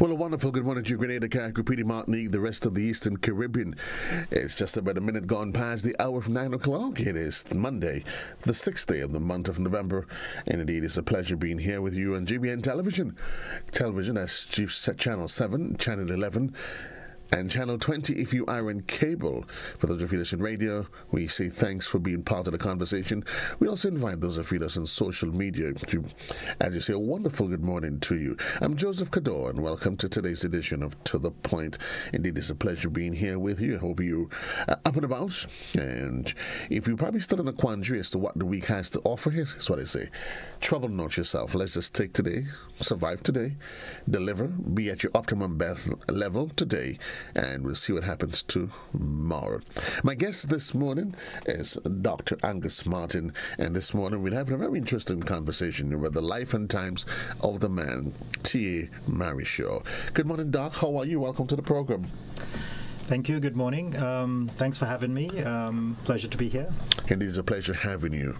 Well, a wonderful good morning to you, Grenada, Carriacou, Martinique, the rest of the Eastern Caribbean. It's just about a minute gone past the hour of nine o'clock. It is Monday, the sixth day of the month of November, and indeed it's a pleasure being here with you on GBN Television. Television, as Chief Channel 7, Channel 11, and Channel 20 if you are in cable. For those of you listening radio, we say thanks for being part of the conversation. We also invite those of you listening social media to, as you say, a wonderful good morning to you. I'm Joseph Cadore, and welcome to today's edition of To The Point. Indeed, it's a pleasure being here with you. I hope you are up and about. And if you're probably still in a quandary as to what the week has to offer, here's what I say. Trouble not yourself. Let's just take today, survive today, deliver, be at your optimum best level today and we'll see what happens tomorrow. My guest this morning is Dr. Angus Martin, and this morning we'll have a very interesting conversation about the life and times of the man, T.A. Marryshow. Good morning, Doc. How are you? Welcome to the program. Thank you. Good morning. Um, thanks for having me. Um, pleasure to be here. It is a pleasure having you.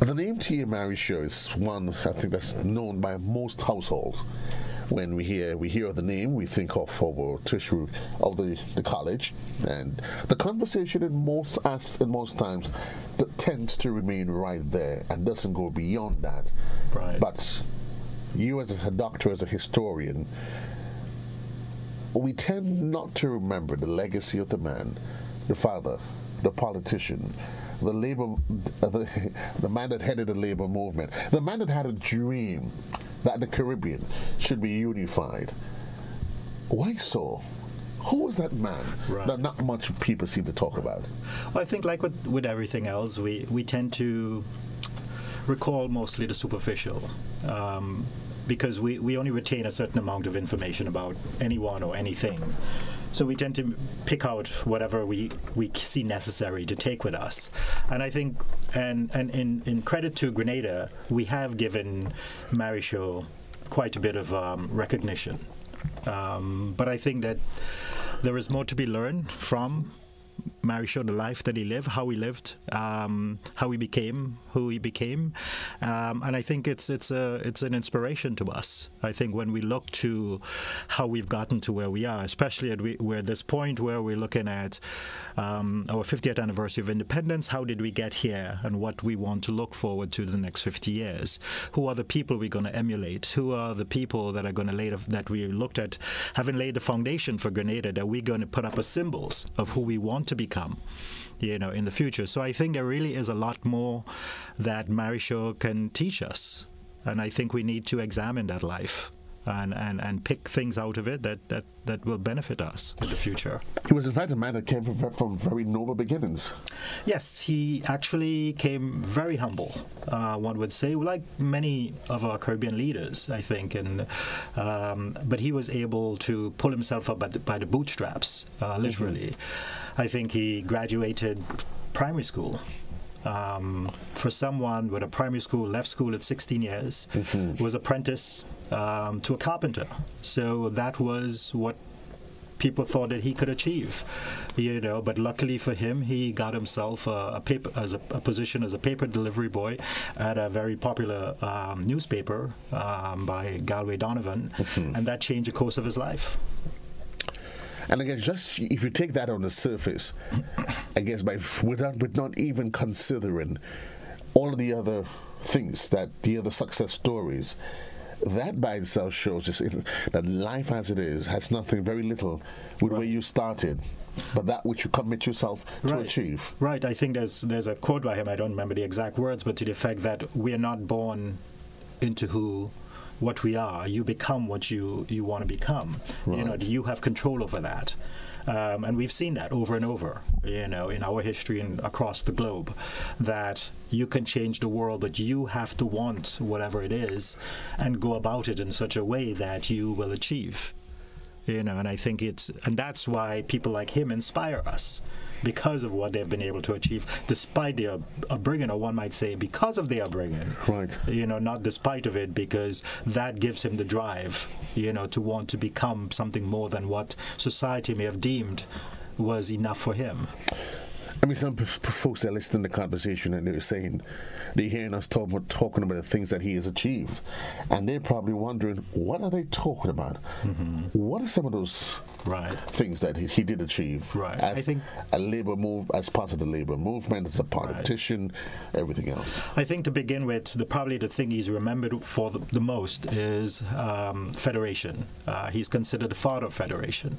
The name T.A. Marryshow is one I think that's known by most households when we hear we hear the name, we think of our tertiary of the, the college, and the conversation in most as in most times that tends to remain right there and doesn't go beyond that. Right. But you as a doctor, as a historian, we tend not to remember the legacy of the man, the father, the politician, the labor, the, the man that headed the labor movement, the man that had a dream that the Caribbean should be unified. Why so? Who was that man right. that not much people seem to talk about? Well, I think, like with, with everything else, we, we tend to recall mostly the superficial. Um, because we, we only retain a certain amount of information about anyone or anything. So we tend to pick out whatever we, we see necessary to take with us. And I think, and, and in, in credit to Grenada, we have given Marryshow quite a bit of um, recognition. Um, but I think that there is more to be learned from Marryshow the life that he lived, how he lived, um, how he became who he became, um, and I think it's it's a it's an inspiration to us. I think when we look to how we've gotten to where we are, especially at we, we're at this point where we're looking at um, our 50th anniversary of independence, how did we get here, and what we want to look forward to the next 50 years. Who are the people we're going to emulate? Who are the people that are going to lay the, that we looked at having laid the foundation for Grenada that we're going to put up as symbols of who we want to become you know, in the future. So I think there really is a lot more that Marryshow can teach us. And I think we need to examine that life and, and, and pick things out of it that, that, that will benefit us in the future. He was, in fact, a man that came from, from very noble beginnings. Yes, he actually came very humble, uh, one would say, like many of our Caribbean leaders, I think. And um, But he was able to pull himself up by the, by the bootstraps, uh, literally. Mm-hmm. I think he graduated primary school um, for someone with a primary school, left school at 16 years, mm-hmm. was apprentice um, to a carpenter. So that was what people thought that he could achieve, you know. But luckily for him, he got himself a, a paper as a, a, position as a paper delivery boy at a very popular um, newspaper um, by Galwey Donovan, mm-hmm. and that changed the course of his life. And again, just if you take that on the surface, I guess by without with not even considering all of the other things that the other success stories, that by itself shows just that life as it is has nothing, very little with right. where you started but that which you commit yourself to right. achieve. Right. I think there's there's a quote by him. I don't remember the exact words, but to the effect that we are not born into who what we are. You become what you, you want to become. Right. You know, you have control over that. Um, and we've seen that over and over, you know, in our history and across the globe, that you can change the world, but you have to want whatever it is and go about it in such a way that you will achieve. You know, and I think it's, and that's why people like him inspire us because of what they've been able to achieve, despite their upbringing, or one might say because of their upbringing. Right. You know, not despite of it, because that gives him the drive, you know, to want to become something more than what society may have deemed was enough for him. I mean, some folks that listen to the conversation and they're saying, they're hearing us talk, about- talking about the things that he has achieved. And they're probably wondering, what are they talking about? What are some of those Right. things that he, he did achieve Right. as I think- a labor move, as part of the labor movement, as a politician, everything else? I think to begin with, the, probably the thing he's remembered for the, the most is um, federation. Uh, he's considered the father of federation,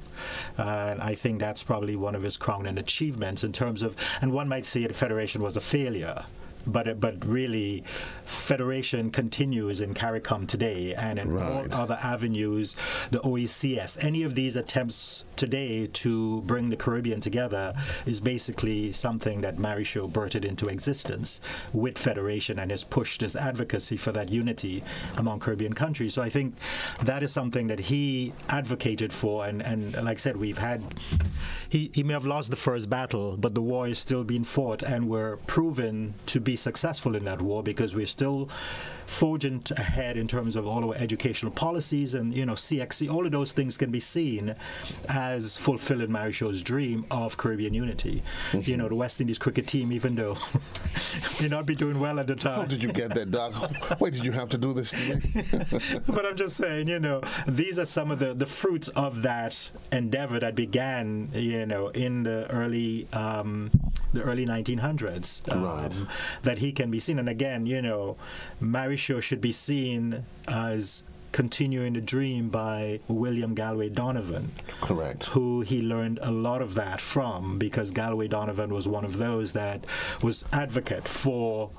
and I think that's probably one of his crowning achievements in terms of. And one might say the federation was a failure. But, it- but really, federation continues in CARICOM today and in Right. all other avenues, the OECS. Any of these attempts today to bring the Caribbean together is basically something that Marryshow birthed into existence with federation and has pushed his advocacy for that unity among Caribbean countries. So I think that is something that he advocated for. And, and like I said, we've had, he, he may have lost the first battle, but the war is still being fought, and we're proven to be successful in that war because we're still forging ahead in terms of all our educational policies and you know CXC. All of those things can be seen as fulfilling Marryshow's dream of Caribbean unity. You know, the West Indies cricket team, even though may not be doing well at the time. How did you get that, Doc? Why did you have to do this to me? but I'm just saying, you know, these are some of the, the fruits of that endeavor that began, you know, in the early um, the early 1900s. um, Right. That he can be seen, and again, you know, Marryshow should be seen as continuing the dream by William Galwey Donovan Correct. who he learned a lot of that from because Galwey Donovan was one of those that was advocate for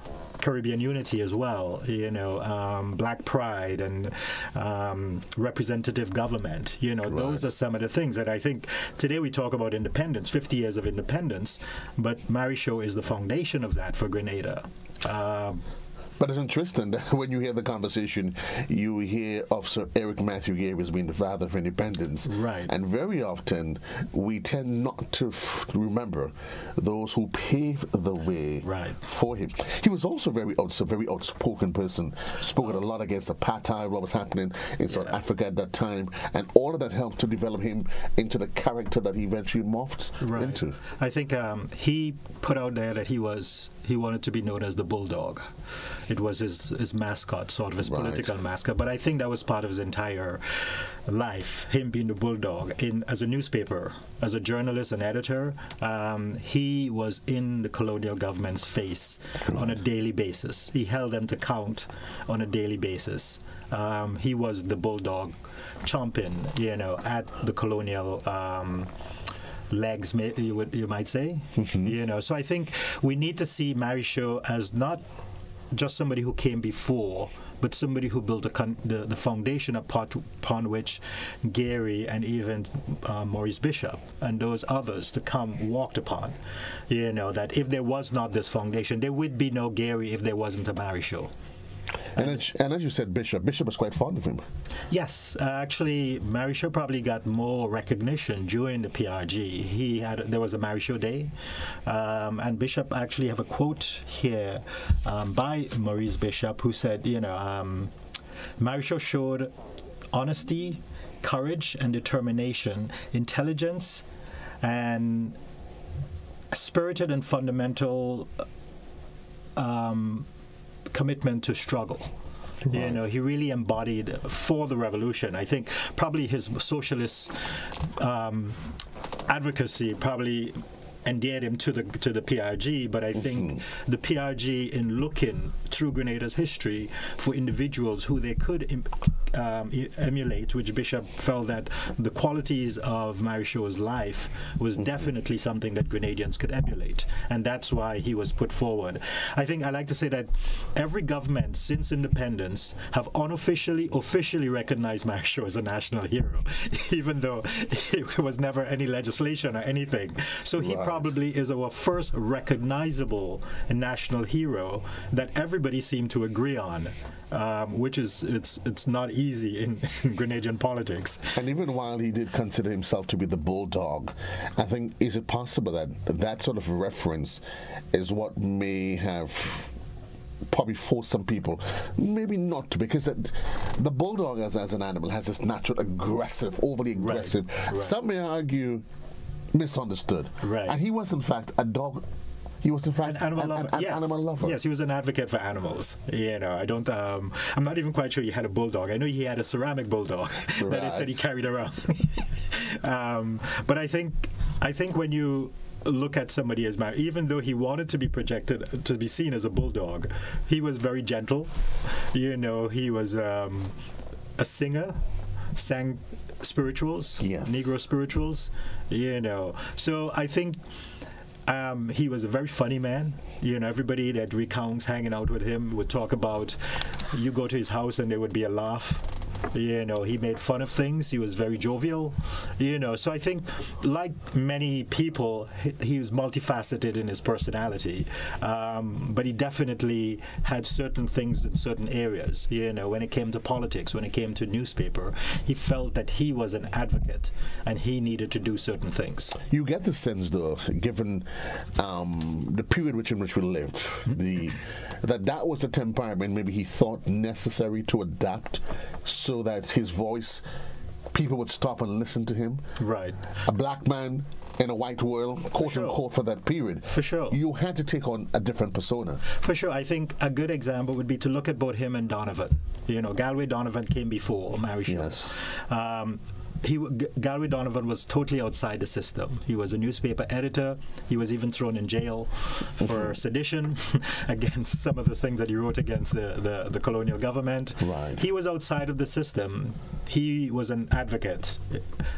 Caribbean unity as well, you know, um, black pride and um, representative government. You know, those are some of the things that I think today we talk about independence, 50 years of independence, but Marryshow is the foundation of that for Grenada. Um, But it's interesting that when you hear the conversation, you hear of Sir Eric Matthew Gairy as being the father of independence. Right. And very often, we tend not to f- remember those who paved the way Right. for him. He was also very outs- a very outspoken person, spoken a lot against apartheid, what was happening in South Yeah. Africa at that time, and all of that helped to develop him into the character that he eventually morphed right. into. I think um, he put out there that he was he wanted to be known as the bulldog. It was his, his mascot, sort of his Right. political mascot. But I think that was part of his entire life, him being the bulldog. In as a newspaper, as a journalist and editor, um, he was in the colonial government's face on a daily basis. He held them to count on a daily basis. Um, he was the bulldog chomping, you know, at the colonial. Um, legs, you would you might say. You know, so I think we need to see Marryshow as not just somebody who came before, but somebody who built the the, the foundation upon, upon which Gairy and even uh, Maurice Bishop and those others to come walked upon. You know that if there was not this foundation, there would be no Gairy if there wasn't a Marryshow. And as, and as you said, Bishop, Bishop was quite fond of him. Yes, uh, actually, Marryshow probably got more recognition during the PRG. He had there was a Marryshow Day, um, and Bishop actually have a quote here um, by Maurice Bishop who said, you know, um, Marryshow showed honesty, courage, and determination, intelligence, and spirited and fundamental um, commitment to struggle. You know, he really embodied for the revolution. I think probably his socialist um, advocacy probably endeared him to the to the PRG. But I think the PRG, in looking through Grenada's history for individuals who they could um, emulate, which Bishop felt that the qualities of Marryshow's life was definitely something that Grenadians could emulate, and that's why he was put forward. I think I like to say that every government since independence have unofficially, officially recognized Marryshow as a national hero, even though there was never any legislation or anything. So he Right. probably is our first recognizable national hero that everybody seemed to agree on, um, which is it's it's not easy in, in Grenadian politics. And even while he did consider himself to be the bulldog, I think is it possible that that sort of reference is what may have probably forced some people, maybe not because that, the bulldog as, as an animal has this natural aggressive, overly aggressive. right. Some may argue misunderstood. Right. And he was, in fact, a dog. He was, in fact, an animal an, lover. an yes. animal lover. Yes, he was an advocate for animals. You know, I don't. Um, I'm not even quite sure he had a bulldog. I know he had a ceramic bulldog that he said he carried around. um, but I think, I think when you look at somebody as man, even though he wanted to be projected to be seen as a bulldog, he was very gentle. You know, he was um, a singer, sang spirituals, Yes. Negro spirituals. You know, so I think. Um, he was a very funny man. You know, everybody that recounts hanging out with him would talk about. You go to his house and there would be a laugh. You know, he made fun of things. He was very jovial. You know, so I think, like many people, he, he was multifaceted in his personality. Um, but he definitely had certain things in certain areas. You know, when it came to politics, when it came to newspaper, he felt that he was an advocate and he needed to do certain things. You get the sense, though, given um, the period which in which we lived, the that that was the temperament maybe he thought necessary to adapt, so that his voice, people would stop and listen to him. Right. A black man in a white world, quote sure. unquote, for that period. For sure. You had to take on a different persona. For sure, I think a good example would be to look at both him and Donovan. You know, Galwey Donovan came before Marryshow. Yes. Um, he, G- Galwey Donovan was totally outside the system. He was a newspaper editor. He was even thrown in jail for mm-hmm. sedition against some of the things that he wrote against the, the, the colonial government. Right. He was outside of the system. He was an advocate.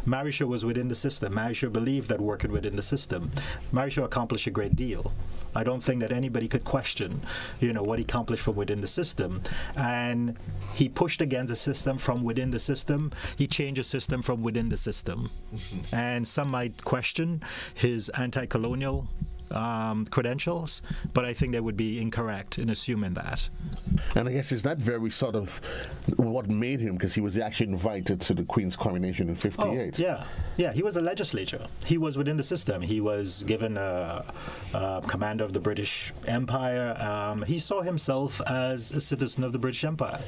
Marryshow was within the system. Marryshow believed that working within the system. Marryshow accomplished a great deal. I don't think that anybody could question, you know, what he accomplished from within the system. And he pushed against the system from within the system. He changed the system from within the system. Mm-hmm. And some might question his anti-colonial um, credentials, but I think they would be incorrect in assuming that. And I guess it's that very sort of what made him, because he was actually invited to the Queen's coronation in 58. Oh, yeah, yeah. He was a legislature. He was within the system. He was given a, a command of the British Empire. Um, he saw himself as a citizen of the British Empire.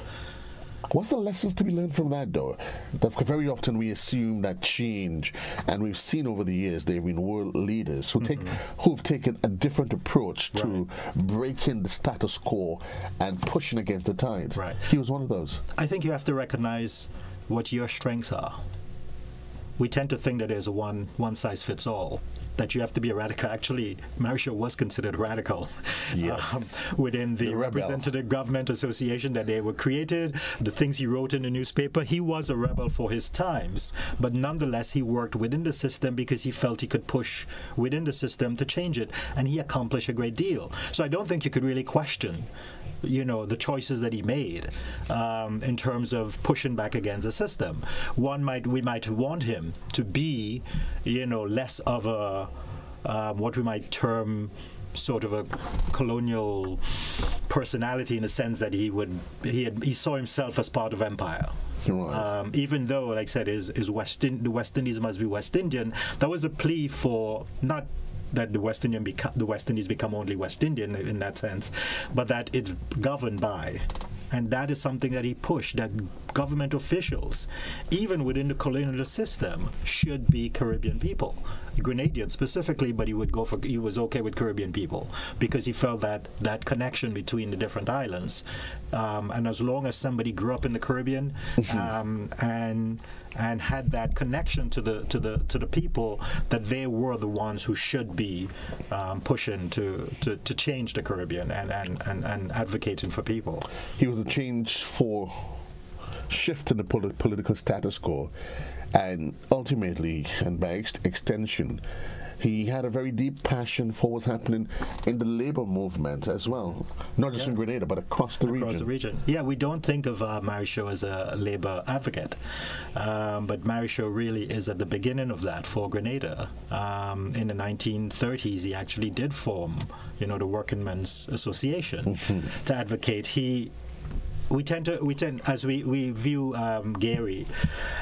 What's the lessons to be learned from that, though? That very often we assume that change, and we've seen over the years there have been world leaders who take mm-hmm. who've taken a different approach to breaking the status quo and pushing against the tide. Right. He was one of those. I think you have to recognize what your strengths are. We tend to think that there's a one one size fits all. That you have to be a radical. Actually, Marryshow was considered radical Yes. um, within the The. Representative Government Association that they were created. The things he wrote in the newspaper, he was a rebel for his times. But nonetheless, he worked within the system because he felt he could push within the system to change it, and he accomplished a great deal. So I don't think you could really question you know the choices that he made um, in terms of pushing back against the system. One might we might want him to be, you know, less of a um, what we might term sort of a colonial personality in the sense that he would he had, he saw himself as part of empire. Right. Um, even though, like I said, is is West In- the West Indies must be West Indian. That was a plea for not that the West Indian beca- the West Indies become only West Indian in that sense, but that it's governed by. And that is something that he pushed that government officials, even within the colonial system, should be Caribbean people. Grenadians specifically, but he would go for he was okay with Caribbean people because he felt that that connection between the different islands, um, and as long as somebody grew up in the Caribbean um, and and had that connection to the to the to the people, that they were the ones who should be um, pushing to, to, to change the Caribbean and, and, and, and advocating for people. He was a change for shifting the poli- political status quo, and ultimately, and by ex- extension, he had a very deep passion for what's happening in the labor movement as well, not just in Grenada but across the across region. the region. Yeah, we don't think of uh, Marryshow as a labor advocate, um, but Marryshow really is at the beginning of that for Grenada. Um, in the 1930s, he actually did form, you know, the Working Men's Association to advocate. He we tend to we tend as we we view um, Gairy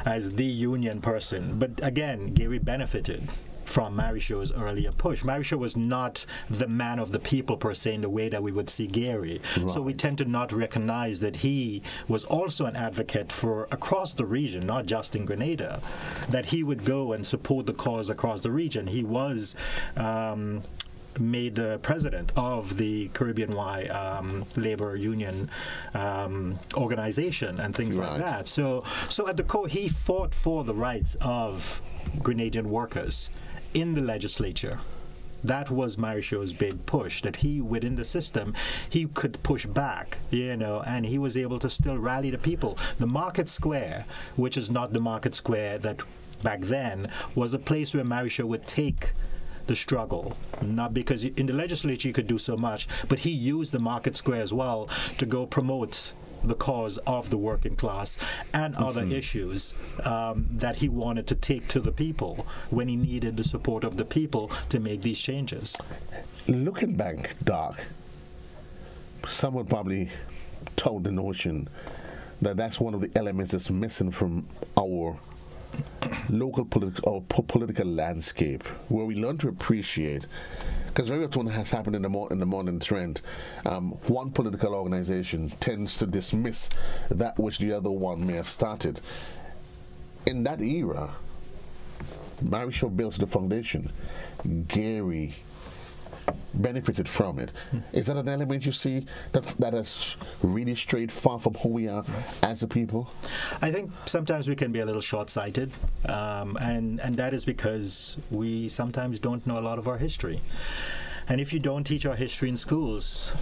as the union person, but again, Gairy benefited from Marryshow's earlier push. Marryshow was not the man of the people per se in the way that we would see Gairy. Right. So we tend to not recognize that he was also an advocate for across the region, not just in Grenada, that he would go and support the cause across the region. He was um, made the president of the Caribbean Y um, labor union um, organization and things right. like that. So, so at the core, he fought for the rights of Grenadian workers in the legislature that was Marryshow's big push that he within the system he could push back you know and he was able to still rally the people the market square which is not the market square that back then was a place where Marryshow would take the struggle. Not because in the legislature you could do so much, but he used the market square as well to go promote the cause of the working class and other mm-hmm. issues um, that he wanted to take to the people when he needed the support of the people to make these changes. Looking back, Doc, someone probably told the notion that that's one of the elements that's missing from our local politi- or po- political landscape where we learn to appreciate because very often has happened in the, mo- in the modern trend. Um, one political organization tends to dismiss that which the other one may have started. In that era, Marryshow built the foundation. Gairy benefited from it. Mm. Is that an element you see that that has really strayed far from who we are as a people? I think sometimes we can be a little short-sighted, um, and and that is because we sometimes don't know a lot of our history. And if you don't teach our history in schools,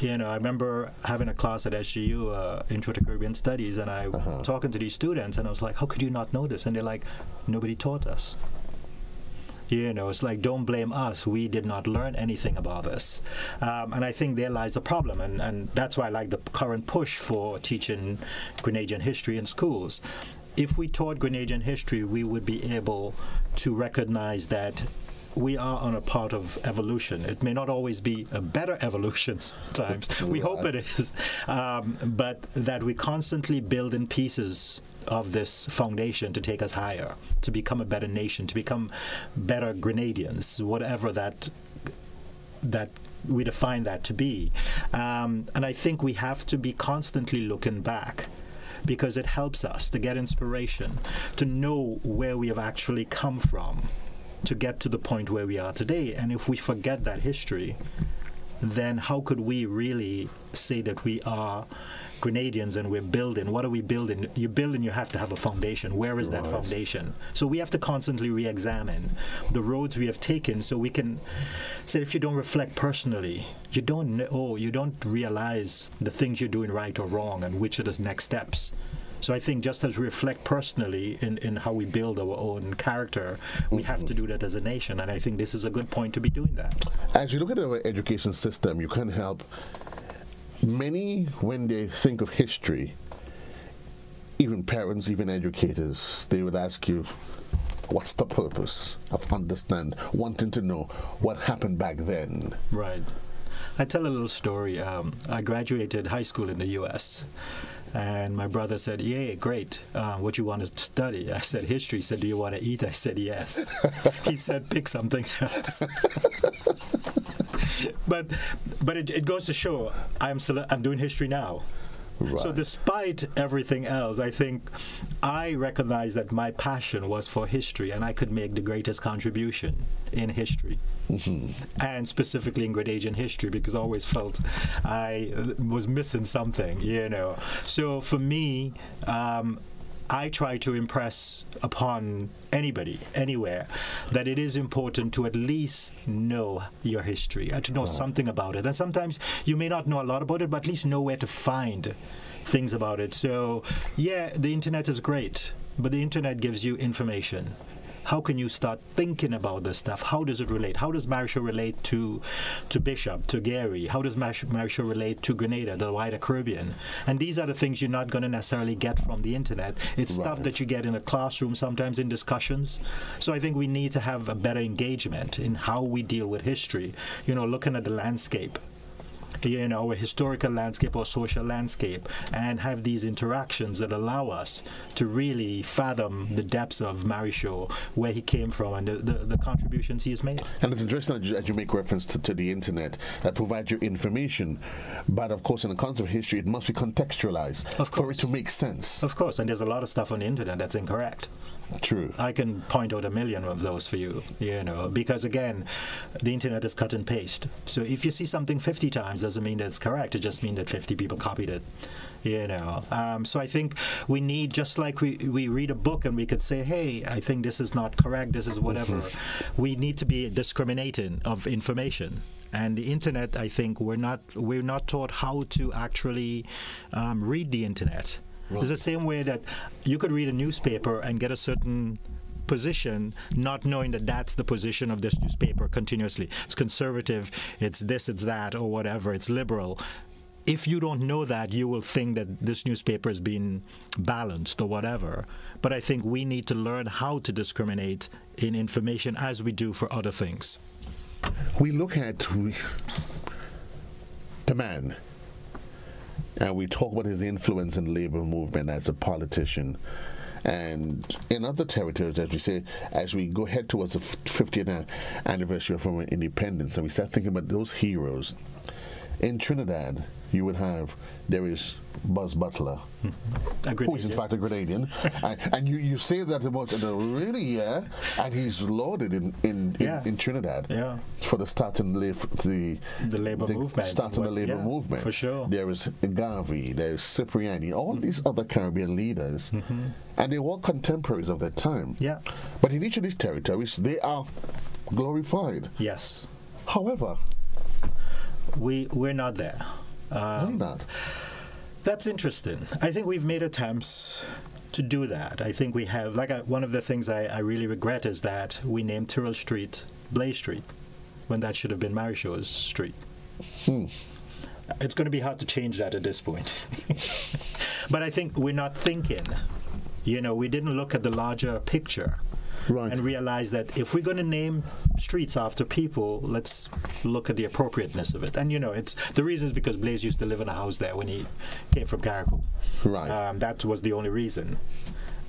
you know, I remember having a class at SGU, uh, Intro to Caribbean Studies, and I uh-huh. talking to these students, and I was like, "How could you not know this?" And they're like, "Nobody taught us." You know, it's like, don't blame us. We did not learn anything about this. Um, and I think there lies the problem. And, and that's why I like the current push for teaching Grenadian history in schools. If we taught Grenadian history, we would be able to recognize that we are on a part of evolution. It may not always be a better evolution sometimes. We hope it is. Um, but that we constantly build in pieces of this foundation to take us higher, to become a better nation, to become better Grenadians, whatever that that we define that to be. Um, and I think we have to be constantly looking back because it helps us to get inspiration, to know where we have actually come from, to get to the point where we are today. And if we forget that history, then how could we really say that we are Grenadians and we're building. What are we building? You build and you have to have a foundation. Where is right. that foundation? So we have to constantly re-examine the roads we have taken, so we can say if you don't reflect personally, you don't know, oh, you don't realize the things you're doing right or wrong, and which are the next steps. So I think just as we reflect personally in, in how we build our own character, we have to do that as a nation. And I think this is a good point to be doing that. As you look at our education system, you can't help many, when they think of history, even parents, even educators, they would ask you, what's the purpose of understand, wanting to know what happened back then? Right. I tell a little story. Um, I graduated high school in the U.S. And my brother said, "Yeah, great. Uh, what you want to study?" I said, "History." He said, "Do you want to eat?" I said, "Yes." he said, "Pick something else." but but it, it goes to show I'm still I'm doing history now. Right. So despite everything else, I think I recognized that my passion was for history and I could make the greatest contribution in history. Mm-hmm. And specifically in Grenadian history because I always felt I was missing something, you know. So for me, um, I try to impress upon anybody, anywhere, that it is important to at least know your history, and to know oh. something about it. And sometimes you may not know a lot about it, but at least know where to find things about it. So, yeah, the internet is great, but the internet gives you information how can you start thinking about this stuff? How does it relate? How does Marryshow relate to to Bishop, to Gairy? How does Marryshow relate to Grenada, the wider Caribbean? And these are the things you're not going to necessarily get from the internet. It's right. stuff that you get in a classroom, sometimes in discussions. So I think we need to have a better engagement in how we deal with history. You know, looking at the landscape you know, our historical landscape or social landscape and have these interactions that allow us to really fathom the depths of Marryshow, where he came from, and the, the, the contributions he has made. And it's interesting that you, make reference to, to the internet that provides you information, but of course, in the context of history, it must be contextualized Of for it course. to make sense. Of course, and there's a lot of stuff on the internet that's incorrect. True. I can point out a million of those for you, you know, because again, the internet is cut and paste. So if you see something 50 times, doesn't mean that it's correct. It just means that 50 people copied it, you know. Um, so I think we need, just like we, we read a book and we could say, hey, I think this is not correct, this is whatever, we need to be discriminating of information. And the internet, I think, we're not we're not taught how to actually um, read the internet. It's the same way that you could read a newspaper and get a certain position, not knowing that that's the position of this newspaper continuously. It's conservative, it's this, it's that, or whatever, it's liberal. If you don't know that, you will think that this newspaper is being balanced or whatever. But I think we need to learn how to discriminate in information as we do for other things. we look at the man and we talk about his influence in the labor movement as a politician and in other territories as we say as we go head towards the 50th anniversary of our independence and we start thinking about those heroes. In trinidad you would have there is buzz butler who is in fact a Grenadian, and, and you, you say that about uh, really yeah, and he's lauded in in, in, Yeah. in Trinidad Yeah. for the starting the The labor movement. starting the labor yeah, movement for sure. There is Garvey, there's Cipriani, all these other Caribbean leaders, and they were contemporaries of their time. Mm-hmm. Yeah. But in each of these territories, they are glorified. Yes. However, We we're not there. why Um, not? That's interesting. I think we've made attempts to do that. I think we have, like, I, one of the things I, I really regret is that we named Tyrrell Street Blaize Street when that should have been Marryshow's Street. Hmm. It's going to be hard to change that at this point. but I think we're not thinking. You know, we didn't look at the larger picture Right. and realize that if we're going to name streets after people, let's look at the appropriateness of it. And you know, it's the reason is because Blaize used to live in a house there when he came from Carriacou. Right. Um, that was the only reason.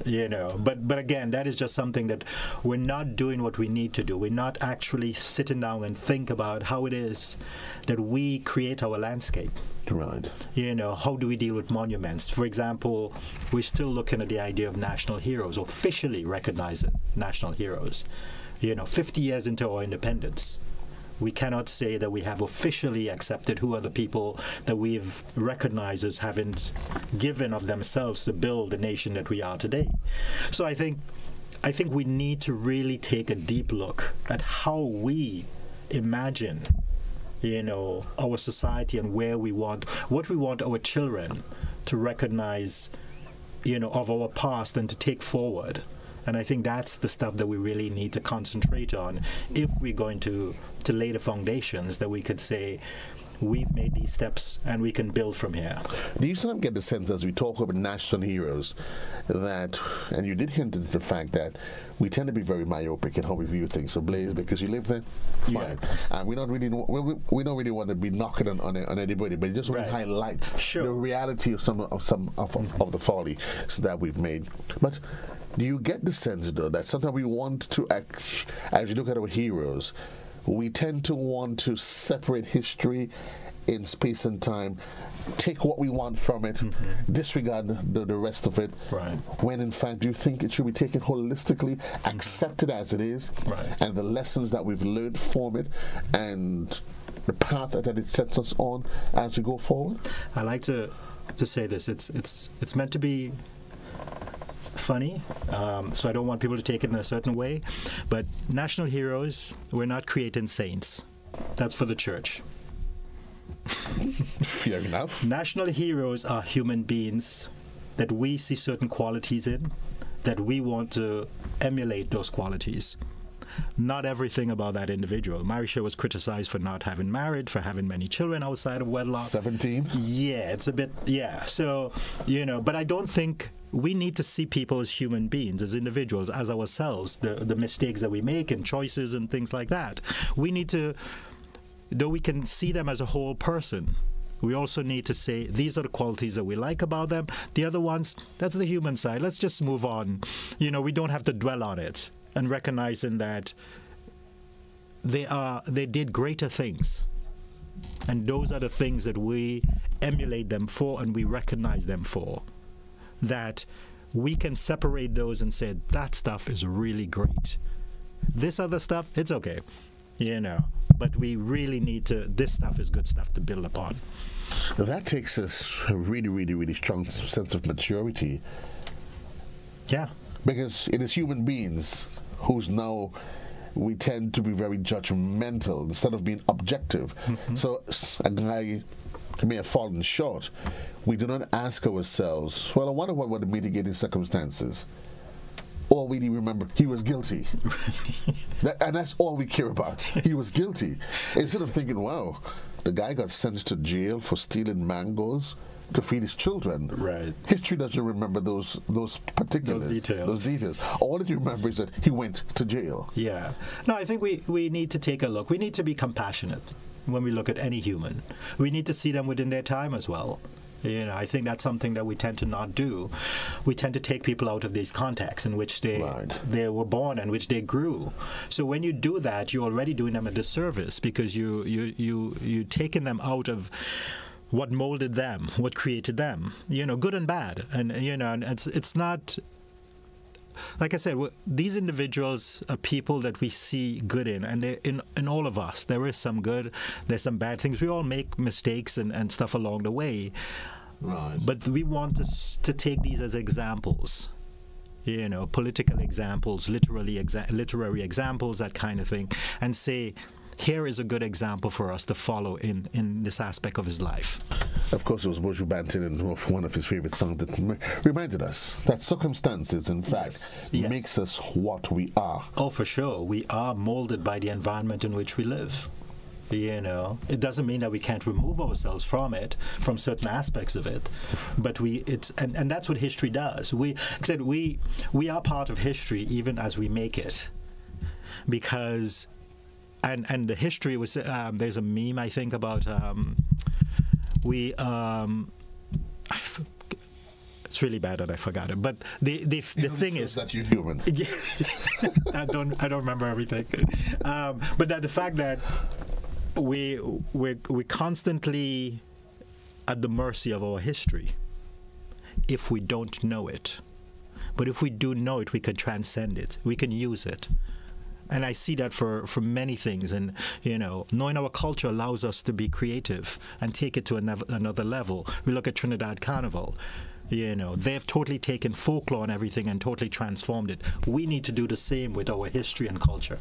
You know, but but again, that is just something that we're not doing what we need to do. We're not actually sitting down and think about how it is that we create our landscape Right. you know, how do we deal with monuments? For example, we're still looking at the idea of national heroes, officially recognizing national heroes. You know, 50 years into our independence, we cannot say that we have officially accepted who are the people that we've recognized as having given of themselves to build the nation that we are today. So I think I think we need to really take a deep look at how we imagine you know our society and where we want what we want our children to recognize you know of our past and to take forward and I think that's the stuff that we really need to concentrate on if we're going to to lay the foundations that we could say we've made these steps and we can build from here. Do you sometimes get the sense as we talk about national heroes that, and you did hint at the fact that we tend to be very myopic in how we view things. So Blaize, because you live there, fine. And we don't really, we, we, we don't really want to be knocking on, on, on anybody, but just want to Right. highlight Sure. the reality of some of some of, of, of the folly that we've made. But do you get the sense though that sometimes we want to act, as you look at our heroes, we tend to want to separate history in space and time, take what we want from it, mm-hmm. disregard the, the rest of it. Right. When in fact, do you think it should be taken holistically, mm-hmm. accepted as it is, Right. and the lessons that we've learned from it, and the path that it sets us on as we go forward? I like to to say this. It's it's it's meant to be funny, um, so I don't want people to take it in a certain way. But national heroes, we're not creating saints. That's for the church. Fair enough. National heroes are human beings that we see certain qualities in, that we want to emulate those qualities. Not everything about that individual. Marryshow was criticized for not having married, for having many children outside of wedlock. 17. Yeah, it's a bit, yeah. So, you know, but I don't think we need to see people as human beings, as individuals, as ourselves, the, the mistakes that we make and choices and things like that. We need to though we can see them as a whole person, we also need to say these are the qualities that we like about them. The other ones, that's the human side. Let's just move on. You know, we don't have to dwell on it and recognizing that they are they did greater things. And those are the things that we emulate them for and we recognize them for. That we can separate those and say that stuff is really great. This other stuff, it's okay. You know, but we really need to this stuff is good stuff to build upon. That takes us a really, really, really strong sense of maturity. Yeah. Because it is human beings who's now we tend to be very judgmental instead of being objective. Mm-hmm. So a guy may have fallen short. We do not ask ourselves, well, I wonder what were the mitigating circumstances. All we need remember, he was guilty. that, and that's all we care about. He was guilty. Instead of thinking, wow, the guy got sent to jail for stealing mangoes to feed his children. Right. History doesn't remember those those particulars, those details. Those details. All that you remember is that he went to jail. Yeah. No, I think we we need to take a look. We need to be compassionate when we look at any human. We need to see them within their time as well. You know, I think that's something that we tend to not do. We tend to take people out of these contexts in which they right. they were born and which they grew. So when you do that, you're already doing them a disservice because you you you you taking them out of what molded them, what created them, you know, good and bad. And, you know, and it's, it's not, like I said, these individuals are people that we see good in, and in in all of us, there is some good, there's some bad things. We all make mistakes and, and stuff along the way, right. but we want to to take these as examples, you know, political examples, literally exa- literary examples, that kind of thing, and say here is a good example for us to follow in, in this aspect of his life. Of course, it was Buju Banton and one of his favorite songs that reminded us that circumstances, in fact, yes, yes. makes us what we are. Oh, for sure. We are molded by the environment in which we live. You know, it doesn't mean that we can't remove ourselves from it, from certain aspects of it, but we it's and, and that's what history does. We said we we are part of history even as we make it, because and and the history was um, there's a meme I think about um, we um, it's really bad that I forgot it. But the the, the thing is that you're human. I don't I don't remember everything. Um, but that the fact that we we we constantly at the mercy of our history if we don't know it. But if we do know it, we can transcend it. We can use it and I see that for, for many things. And you know, knowing our culture allows us to be creative and take it to another level. We look at Trinidad Carnival. You know, they've totally taken folklore and everything and totally transformed it. We need to do the same with our history and culture.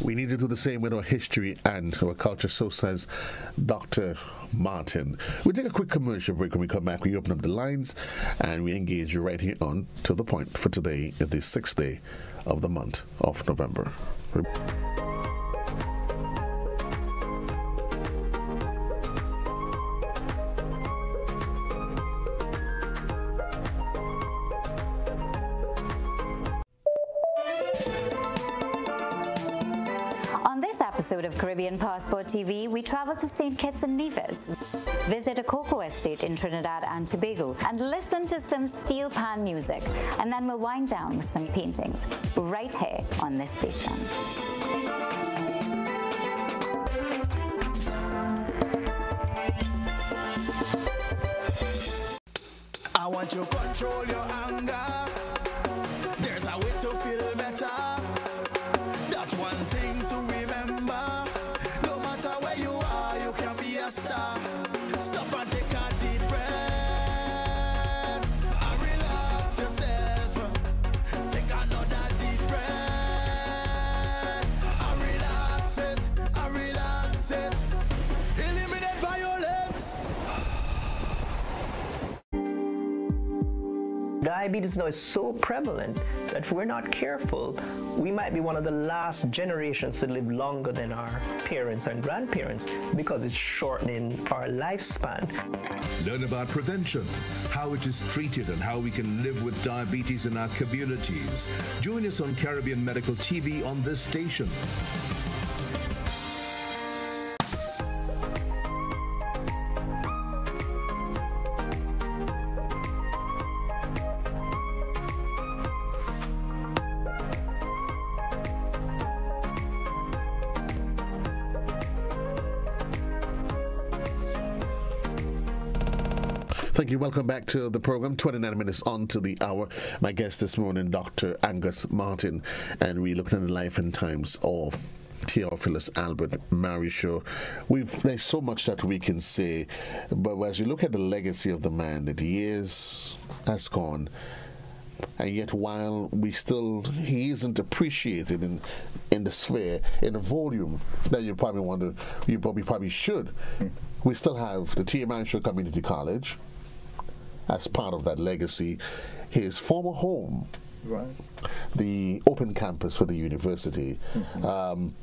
We need to do the same with our history and our culture, so says Dr. Martin. We'll take a quick commercial break when we come back. We open up the lines and we engage you right here on To the Point for today, the sixth day of the month of November. Episode of Caribbean Passport TV, we travel to St. Kitts and Nevis, visit a cocoa estate in Trinidad and Tobago, and listen to some steel pan music. And then we'll wind down with some paintings right here on this station. I want to control your anger. Diabetes now is so prevalent that if we're not careful, we might be one of the last generations to live longer than our parents and grandparents because it's shortening our lifespan. Learn about prevention, how it is treated, and how we can live with diabetes in our communities. Join us on Caribbean Medical TV on this station. Welcome back to the program. 29 minutes on to the hour. My guest this morning, Dr. Angus Martin, and we looked at the life and times of Theophilus Albert Marryshow. We've there's so much that we can say, but as you look at the legacy of the man, that he is has gone, and yet while we still he isn't appreciated in in the sphere in the volume that you probably wonder you probably probably should. We still have the T.M. Marryshow Community College as part of that legacy. His former home, Right. the open campus for the university. Um,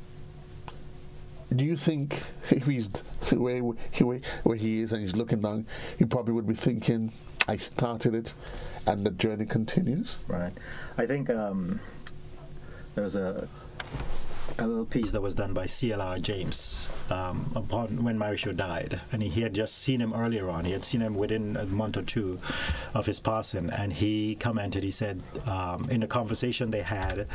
do you think if he's where, where, where he is and he's looking down, he probably would be thinking, I started it and the journey continues? Right. I think um, there was a a little piece that was done by C.L.R. James um, upon when Marryshow died, and he, had just seen him earlier on. He had seen him within a month or two of his passing, and he commented. He said um, in a conversation they had,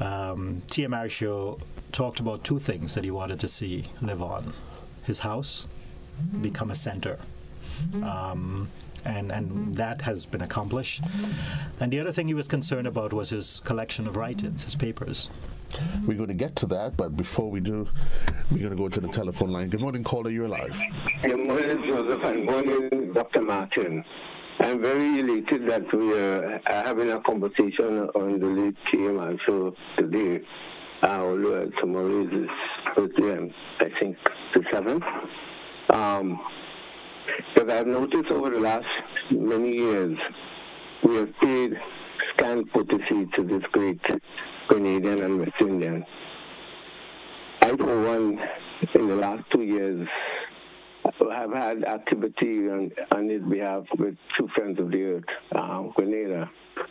um, T.M. Marryshow talked about two things that he wanted to see live on: his house, become a center. Um, and, and that has been accomplished. And the other thing he was concerned about was his collection of writings, his papers. We're going to get to that, but before we do, we're going to go to the telephone line. Good morning, caller. You're live. Good morning, Joseph, and morning, Dr. Martin. I'm very elated that we are having a conversation on the lead late TMI show today. Uh, tomorrow is his I think the 7th. Um, but I've noticed over the last many years, we have paid scant courtesy to this great Grenadian and West Indian. I, for one, in the last two years, have had activity on, on his behalf with two friends of the earth, uh, Grenada.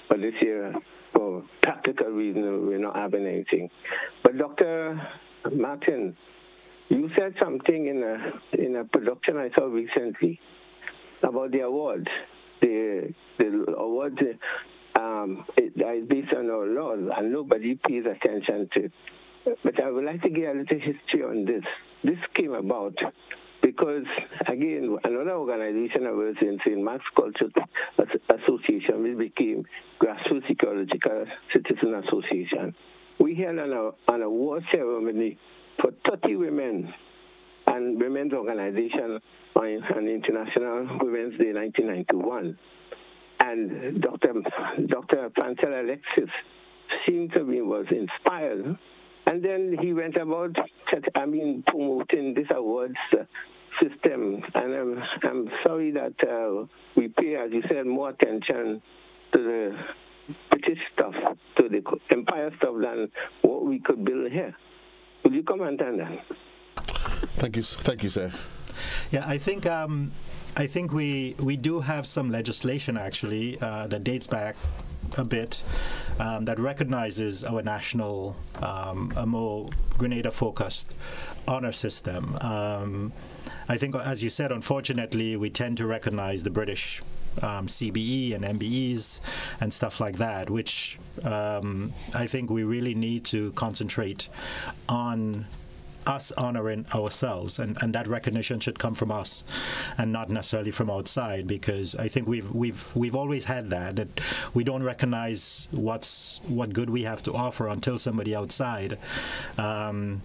But this year, for practical reasons, we're not having anything. But Dr. Martin, you said something in a in a production I saw recently about the award. The the award um, it, on our laws, and nobody pays attention to it. But I would like to give a little history on this. This came about because, again, another organization I was in, St. Max Culture Association, which became Grassroots Ecological Citizen Association. We held an, an award ceremony for 30 women and women's organization on, on International Women's Day 1991. And Dr. Dr. Pansel Alexis seemed to be was inspired. And then he went about, I mean, promoting this awards system. And I'm, I'm sorry that uh, we pay, as you said, more attention to the British stuff, to the empire stuff than what we could build here. Will you comment on that? Thank you, thank you, sir. Yeah, I think um, I think we we do have some legislation actually uh, that dates back a bit um, that recognizes our national, um, a more Grenada-focused honor system. Um, I think, as you said, unfortunately, we tend to recognize the British um, CBE and MBEs and stuff like that, which um, I think we really need to concentrate on us honoring ourselves and, and that recognition should come from us and not necessarily from outside because I think we've we've we've always had that that we don't recognize what's what good we have to offer until somebody outside um,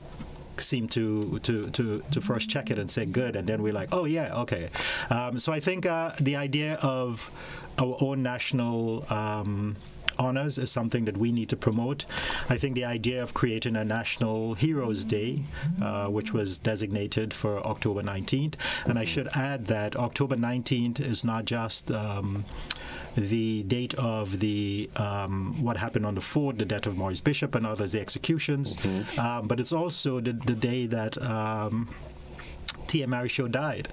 seem to, to, to, to first check it and say good, and then we're like, oh yeah, okay. Um, so I think uh, the idea of our own national um, honors is something that we need to promote. I think the idea of creating a National Heroes Day, uh, which was designated for October 19th, and I should add that October 19th is not just um, the date of the um, what happened on the fort, the death of Maurice Bishop and others, the executions, um, but it's also the, the day that. Um, T.M. Marryshow died.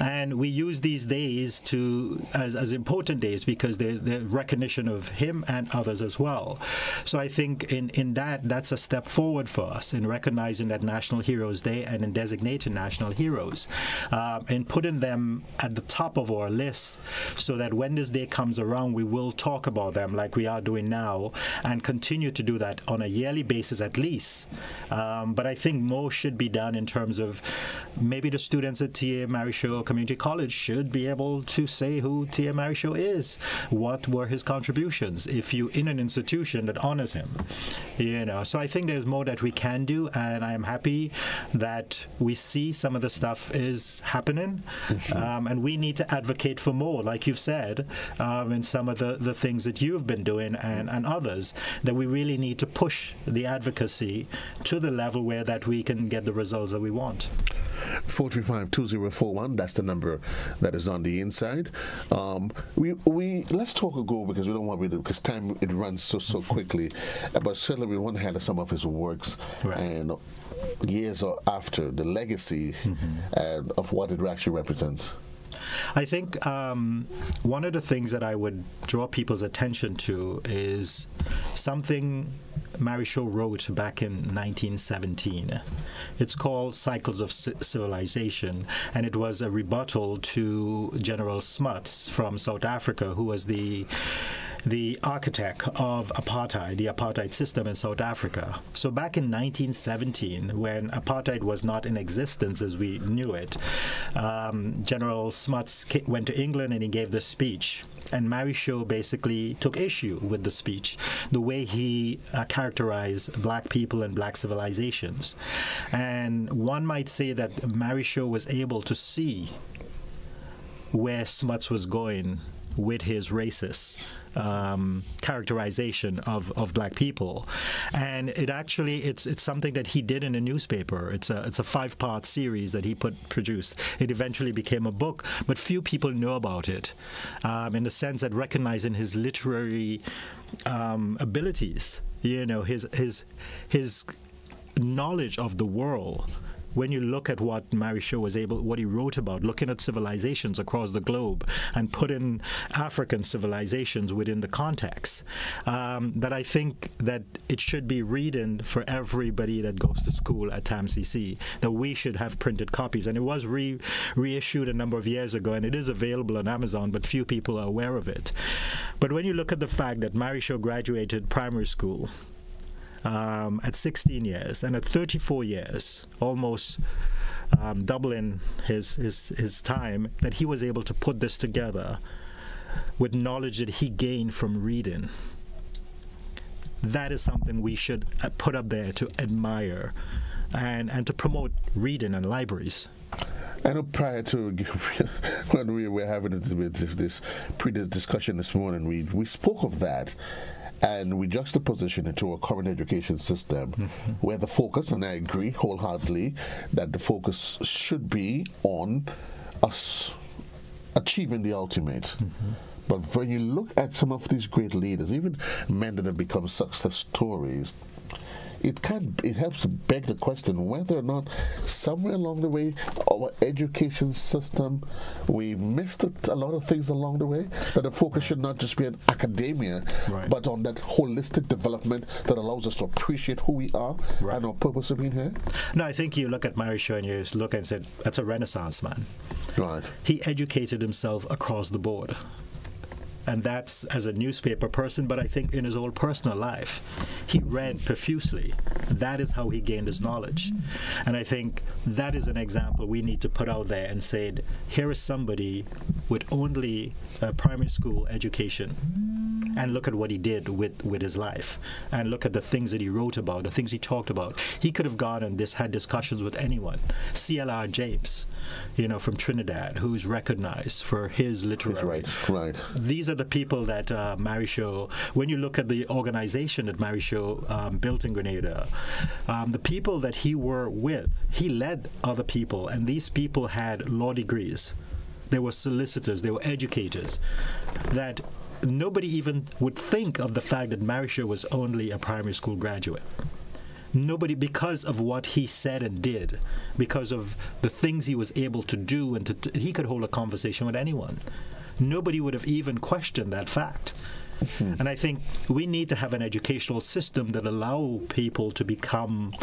And we use these days to as, as important days because there's the recognition of him and others as well. So I think in, in that, that's a step forward for us in recognizing that National Heroes Day and in designating national heroes uh, and putting them at the top of our list so that when this day comes around, we will talk about them like we are doing now and continue to do that on a yearly basis at least. Um, but I think more should be done in terms of maybe maybe the students at T.A. Marryshow Community College should be able to say who T.A. Marryshow is, what were his contributions, if you in an institution that honors him. You know, so I think there's more that we can do, and I am happy that we see some of the stuff is happening, um, and we need to advocate for more, like you've said, um, in some of the, the things that you've been doing and, and others, that we really need to push the advocacy to the level where that we can get the results that we want. 435-2041 that's the number that is on the inside. Um, we we let's talk a go because we don't want to because time it runs so so quickly. Uh, but certainly we want to handle some of his works Right. and years after the legacy uh, of what it actually represents I think um, one of the things that I would draw people's attention to is something Marryshow wrote back in 1917. It's called Cycles of Ci- Civilization, and it was a rebuttal to General Smuts from South Africa, who was the the architect of apartheid, the apartheid system in South Africa. So back in 1917, when apartheid was not in existence as we knew it, um, General Smuts went to England and he gave this speech. And Marryshow basically took issue with the speech, the way he uh, characterized black people and black civilizations. And one might say that Marryshow was able to see where Smuts was going with his racist um, characterization of, of black people, and it actually it's it's something that he did in a newspaper. It's a it's a five part series that he put produced. It eventually became a book, but few people know about it, um, in the sense that recognizing his literary um, abilities, you know, his his his knowledge of the world when you look at what Marryshow was able, what he wrote about, looking at civilizations across the globe and putting African civilizations within the context, um, that I think that it should be reading for everybody that goes to school at TAMCC, that we should have printed copies. And it was re- reissued a number of years ago, and it is available on Amazon, but few people are aware of it. But when you look at the fact that Marryshow graduated primary school, um, at 16 years and at 34 years, almost um, doubling his, his his time, that he was able to put this together with knowledge that he gained from reading. That is something we should uh, put up there to admire and, and to promote reading and libraries. I know prior to when we were having this, this pre discussion this morning, we, we spoke of that and we juxtaposition it to our current education system Mm-hmm. where the focus, and I agree wholeheartedly, that the focus should be on us achieving the ultimate. Mm-hmm. But when you look at some of these great leaders, even men that have become success stories, it can it helps to beg the question whether or not somewhere along the way our education system we've missed it, a lot of things along the way that the focus should not just be on academia Right. but on that holistic development that allows us to appreciate who we are Right. and our purpose of being here No, I think you look at Marryshow and you look and said, that's a Renaissance man. right he educated himself across the board. And that's as a newspaper person, but I think in his whole personal life, he read profusely. That is how he gained his knowledge. And I think that is an example we need to put out there and say, here is somebody with only a primary school education. And look at what he did with, with his life. And look at the things that he wrote about, the things he talked about. He could have gone and this had discussions with anyone. CLR James, you know, from Trinidad, who's recognized for his literary. right right These are the people that uh, Marryshow, when you look at the organization that Marryshow um, built in Grenada, um, the people that he were with, he led other people, and these people had law degrees. They were solicitors, they were educators, that nobody even would think of the fact that Marryshow was only a primary school graduate. Nobody, because of what he said and did, because of the things he was able to do, and to, he could hold a conversation with anyone. Nobody would have even questioned that fact. Hmm. And I think we need to have an educational system that allow people to become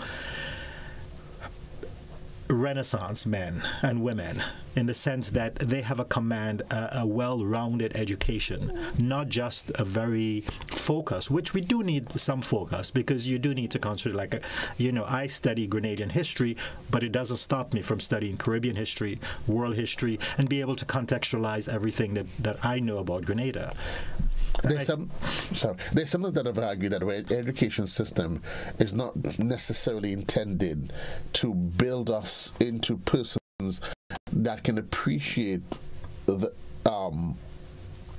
Renaissance men and women in the sense that they have a command, a, a well rounded education, not just a very focused, which we do need some focus because you do need to consider, like, a, you know, I study Grenadian history, but it doesn't stop me from studying Caribbean history, world history, and be able to contextualize everything that, that I know about Grenada. There's some, sorry, there's something that I've argued that our education system is not necessarily intended to build us into persons that can appreciate the um,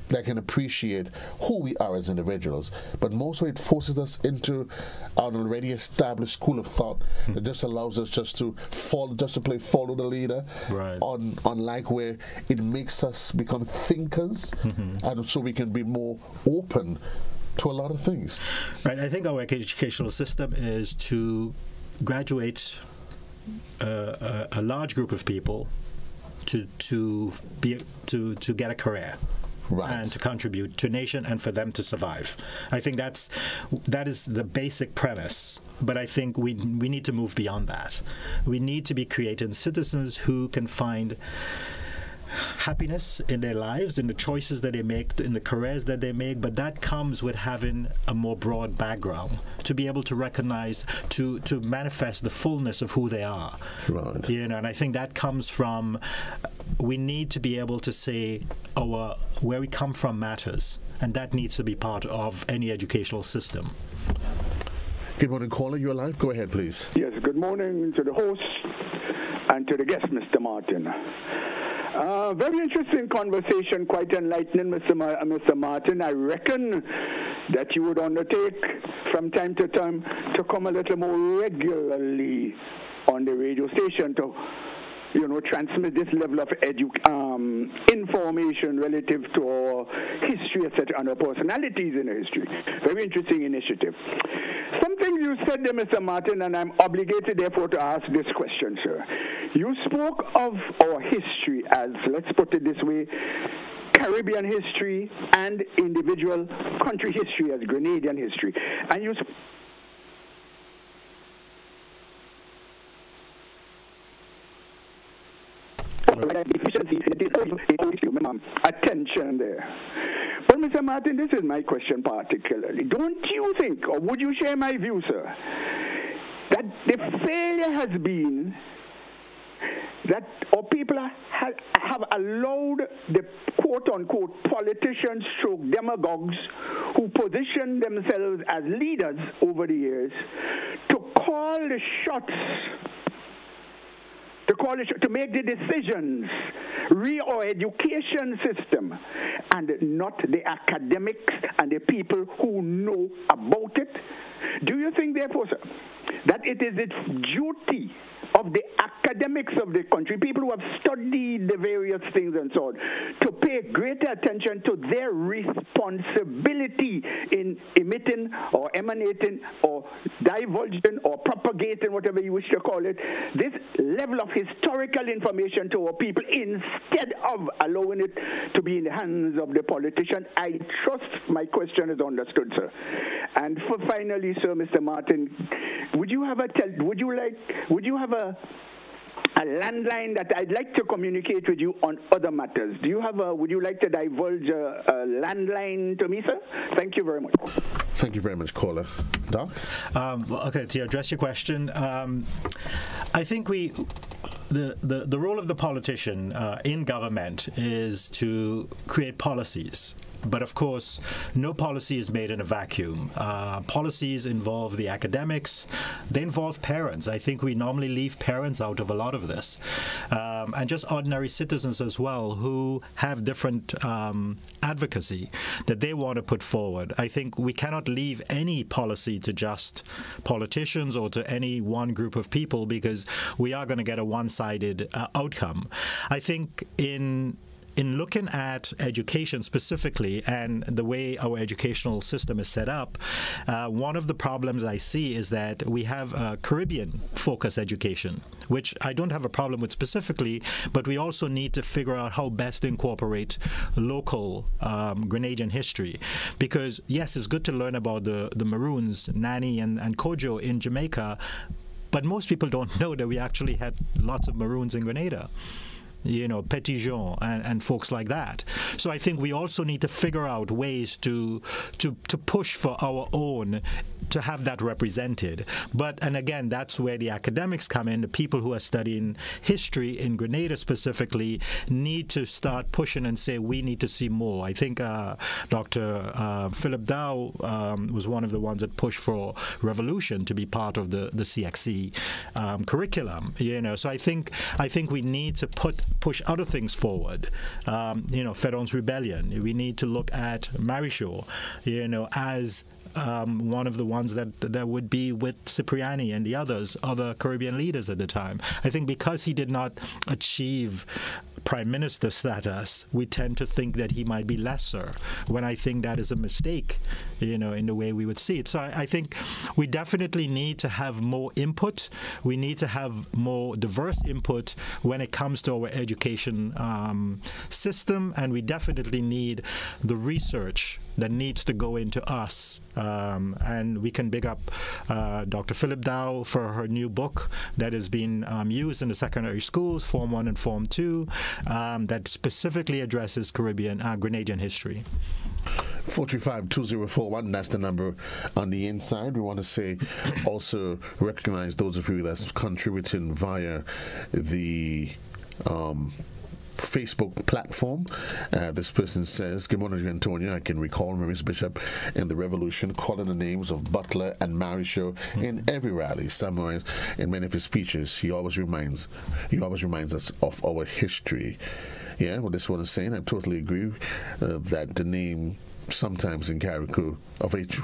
that can appreciate who we are as individuals. But mostly it forces us into an already established school of thought mm-hmm. that just allows us just to follow, just to play follow the leader. Right. On unlike where it makes us become thinkers, mm-hmm. and so we can be more open to a lot of things. Right. I think our educational system is to graduate a, a, a large group of people to to be to to get a career. Right. and to contribute to nation and for them to survive. I think that's that is the basic premise. But I think we we need to move beyond that. We need to be creating citizens who can find happiness in their lives, in the choices that they make, in the careers that they make, but that comes with having a more broad background to be able to recognize, to to manifest the fullness of who they are. Right. You know, and I think that comes from we need to be able to say our where we come from matters, and that needs to be part of any educational system. Good morning, caller. You're live. Go ahead, please. Yes. Good morning to the host and to the guest, Mr. Martin. Uh, very interesting conversation, quite enlightening, Mr. Ma- Mr. Martin. I reckon that you would undertake from time to time to come a little more regularly on the radio station to you know, transmit this level of edu- um, information relative to our history, etc., and our personalities in our history. Very interesting initiative. Something you said there, Mr. Martin, and I'm obligated, therefore, to ask this question, sir. You spoke of our history as, let's put it this way, Caribbean history and individual country history as Grenadian history. And you attention there. But Mr. Martin, this is my question particularly. Don't you think, or would you share my view, sir, that the failure has been that our people have, have allowed the quote unquote politicians, stroke demagogues, who position themselves as leaders over the years, to call the shots the coalition to make the decisions, re our education system, and not the academics and the people who know about it. Do you think, therefore, sir, that it is its duty of the academics of the country, people who have studied the various things and so on, to pay greater attention to their responsibility in emitting or emanating or divulging or propagating, whatever you wish to call it, this level of historical information to our people instead of allowing it to be in the hands of the politician. I trust my question is understood, sir. And for finally, sir, Mr. Martin, would you have a would you like would you have a a landline that I'd like to communicate with you on other matters. Do you have a, would you like to divulge a, a landline to me, sir? Thank you very much. Thank you very much, caller. Doc? Um, okay, to address your question, um, I think we, the, the, the role of the politician uh, in government is to create policies but of course, no policy is made in a vacuum. Uh, policies involve the academics, they involve parents. I think we normally leave parents out of a lot of this. Um, and just ordinary citizens as well who have different um, advocacy that they want to put forward. I think we cannot leave any policy to just politicians or to any one group of people because we are going to get a one sided uh, outcome. I think in in looking at education specifically and the way our educational system is set up, uh, one of the problems I see is that we have a Caribbean focus education, which I don't have a problem with specifically, but we also need to figure out how best to incorporate local um, Grenadian history. Because, yes, it's good to learn about the, the Maroons, Nanny, and, and Kojo in Jamaica But most people don't know that we actually had lots of Maroons in Grenada you know, Petitjean and, and folks like that. So I think we also need to figure out ways to to to push for our own to have that represented. But and again, that's where the academics come in. The people who are studying history in Grenada specifically need to start pushing and say we need to see more. I think uh, Dr. Uh, Philip Dow um, was one of the ones that pushed for revolution to be part of the the CXC um, curriculum. You know, so I think I think we need to put push other things forward. Um, you know, Fédon's rebellion. We need to look at Marryshow, you know, as um, one of the ones that that would be with Cipriani and the others, other Caribbean leaders at the time. I think because he did not achieve prime minister status, we tend to think that he might be lesser. When I think that is a mistake, you know, in the way we would see it. So I, I think we definitely need to have more input. We need to have more diverse input when it comes to our education um, system, and we definitely need the research that needs to go into us. Um, and we can big up uh, Dr. Philip Dow for her new book that has been um, used in the secondary schools, Form 1 and Form 2, um, that specifically addresses Caribbean, uh, Grenadian history. 435-2041, that's the number on the inside. We want to say also recognize those of you that's contributing via the um, Facebook platform. Uh, this person says, Good morning, Antonio. I can recall Maurice Bishop in the Revolution calling the names of Butler and Marryshow mm-hmm. in every rally. Summarized in many of his speeches, he always reminds he always reminds us of our history. Yeah, well, this one is saying, I totally agree uh, that the name sometimes in Carriacou of H.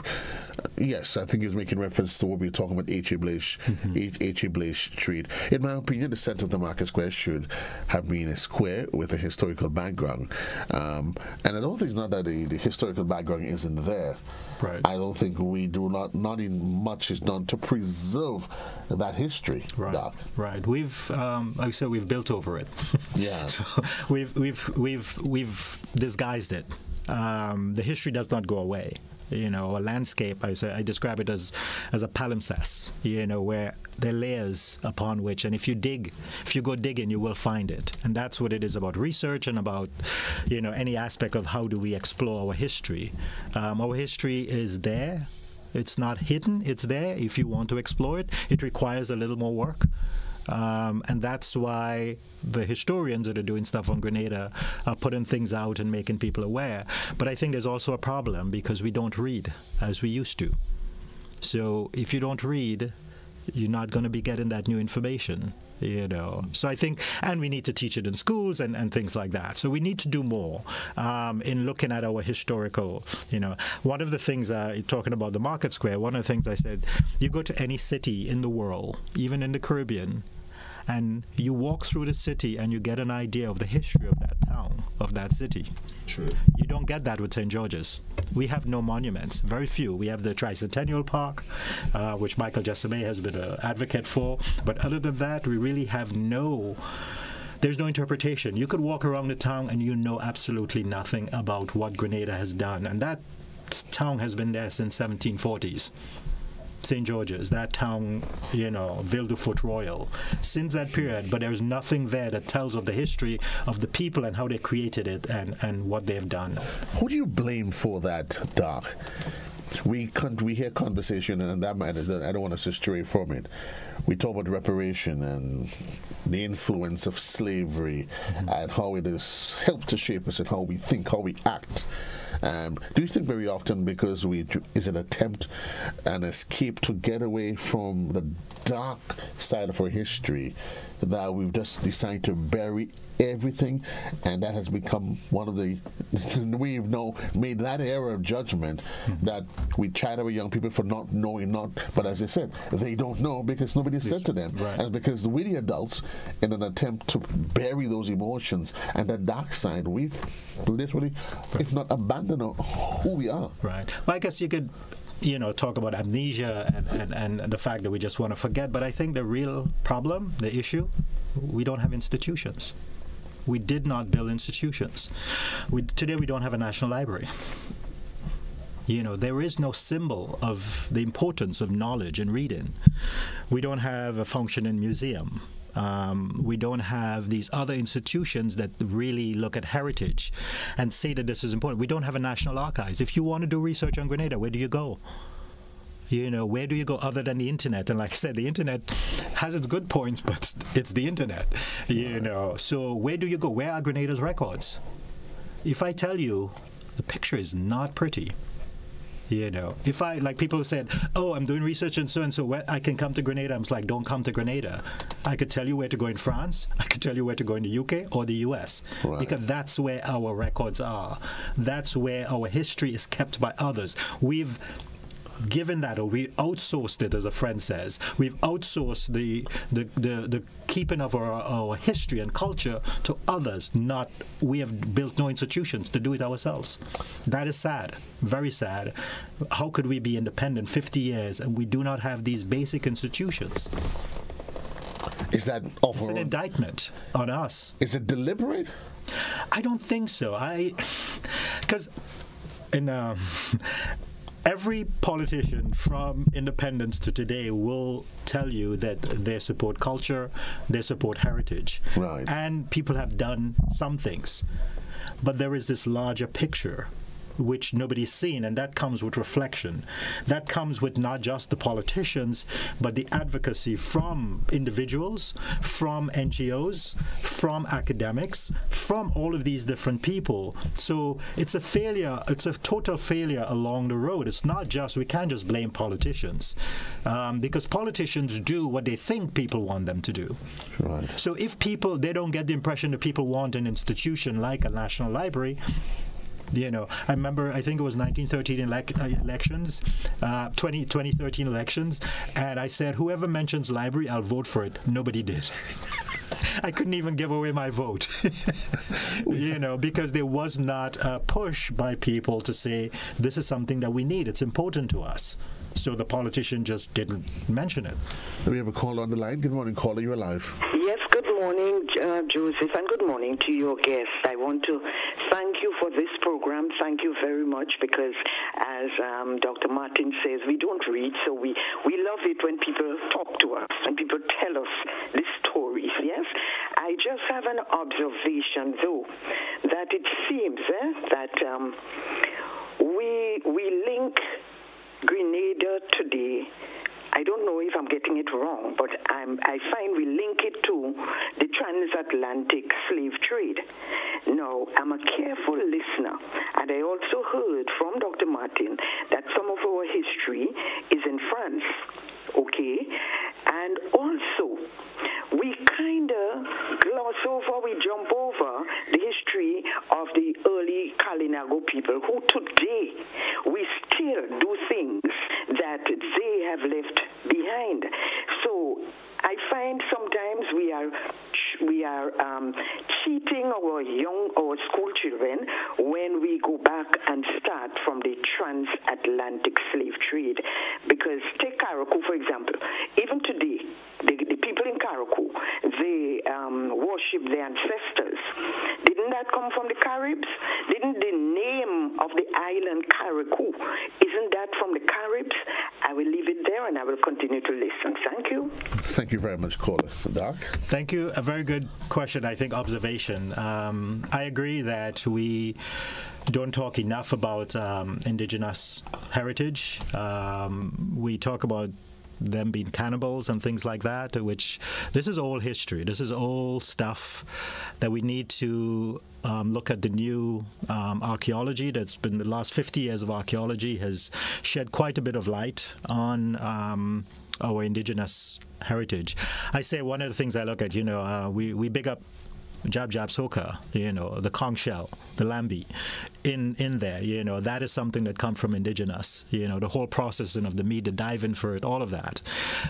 Yes, I think he was making reference to what we were talking about H. A. Blaize, mm-hmm. H. A. Blaize Street. In my opinion, the center of the market square should have been a square with a historical background. Um, and I don't think it's not that the, the historical background isn't there. Right. I don't think we do not not in much is done to preserve that history. Right. Doc. Right. We've um, like I said, we've built over it. Yeah. so we've we've we've we've disguised it um, the history does not go away. You know, a landscape, I, say, I describe it as, as a palimpsest, you know, where there are layers upon which, and if you dig, if you go digging, you will find it. And that's what it is about research and about, you know, any aspect of how do we explore our history. Um, our history is there. It's not hidden, it's there. If you want to explore it, it requires a little more work. Um, and that's why the historians that are doing stuff on Grenada are putting things out and making people aware. But I think there's also a problem because we don't read as we used to. So if you don't read, you're not going to be getting that new information you know so i think and we need to teach it in schools and, and things like that so we need to do more um, in looking at our historical you know one of the things uh, talking about the market square one of the things i said you go to any city in the world even in the caribbean and you walk through the city and you get an idea of the history of that town, of that city. True. You don't get that with St. George's. We have no monuments, very few. We have the Tricentennial Park, uh, which Michael Jessamay has been an advocate for, but other than that, we really have no there's no interpretation. You could walk around the town and you know absolutely nothing about what Grenada has done. And that town has been there since 1740s. St. George's, that town, you know, Ville du Fort Royal, since that period, but there's nothing there that tells of the history of the people and how they created it and, and what they've done. Who do you blame for that, Doc? We con- we hear conversation, and that I don't want us to stray from it. We talk about reparation and the influence of slavery mm-hmm. and how it has helped to shape us and how we think, how we act. Um, do you think very often because we is an attempt, an escape to get away from the dark side of our history that we've just decided to bury everything, and that has become one of the we've now made that error of judgment mm-hmm. that we chide our young people for not knowing not, but as I said, they don't know because nobody yes. said to them, right. and because we the adults, in an attempt to bury those emotions and that dark side, we've literally, right. if not abandoned who we are. Right. Well, I guess you could you know, talk about amnesia and, and, and the fact that we just want to forget. But I think the real problem, the issue, we don't have institutions. We did not build institutions. We, today we don't have a national library. You know, there is no symbol of the importance of knowledge and reading. We don't have a functioning museum. Um, we don't have these other institutions that really look at heritage and say that this is important. We don't have a national archives. If you want to do research on Grenada, where do you go? you know where do you go other than the internet and like i said the internet has its good points but it's the internet you know so where do you go where are grenada's records if i tell you the picture is not pretty you know, if I like people said, "Oh, I'm doing research and so and so, where I can come to Grenada," I'm like, "Don't come to Grenada." I could tell you where to go in France. I could tell you where to go in the UK or the US, Right. because that's where our records are. That's where our history is kept by others. We've given that or we outsourced it as a friend says. We've outsourced the the, the, the keeping of our, our history and culture to others not we have built no institutions to do it ourselves. That is sad very sad. How could we be independent 50 years and we do not have these basic institutions? Is that it's an indictment on us. Is it deliberate? I don't think so. I because in um, every politician from independence to today will tell you that they support culture, they support heritage, Right. and people have done some things, but there is this larger picture. Which nobody's seen, and that comes with reflection. That comes with not just the politicians, but the advocacy from individuals, from NGOs, from academics, from all of these different people. So it's a failure, it's a total failure along the road. It's not just, we can't just blame politicians um, because politicians do what they think people want them to do. Right. So if people they don't get the impression that people want an institution like a national library. You know, I remember. I think it was 1913 elec- uh, elections, uh, 20, 2013 elections, and I said, "Whoever mentions library, I'll vote for it." Nobody did. I couldn't even give away my vote. you know, because there was not a push by people to say this is something that we need. It's important to us. So the politician just didn't mention it. We have a caller on the line. Good morning, caller. You're alive. Yes, good morning, uh, Joseph, and good morning to your guests. I want to thank you for this program. Thank you very much because, as um, Dr. Martin says, we don't read, so we, we love it when people talk to us and people tell us the stories, yes? I just have an observation, though, that it seems eh, that um, we, we link Grenada today. I don't know if I'm getting it wrong, but I'm, I find we link it to the transatlantic slave trade. Now, I'm a careful listener, and I also heard from Dr. Martin that some of our history is in France, okay? And also, we kind of gloss over, we jump over the history of the early Kalinago people who today we still do things that they have left behind. So I find sometimes we are we are um, cheating our young our school children when we go back and start from the transatlantic slave trade. Because take Carriacou for example. Even today, people in Carriacou they um, worship their ancestors. Didn't that come from the Caribs? Didn't the name of the island Carriacou isn't that from the Caribs? I will leave it there and I will continue to listen. Thank you. Thank you very much, caller. Doc? Thank you. A very good question, I think, observation. Um, I agree that we don't talk enough about um, indigenous heritage. Um, we talk about them being cannibals and things like that, which this is all history. This is all stuff that we need to um, look at the new um, archaeology that's been the last 50 years of archaeology has shed quite a bit of light on um, our indigenous heritage. I say one of the things I look at, you know, uh, we, we big up Jab Jab Soka, you know, the conch shell, the lambi, in in there, you know, that is something that come from indigenous, you know, the whole processing of the meat, the diving for it, all of that.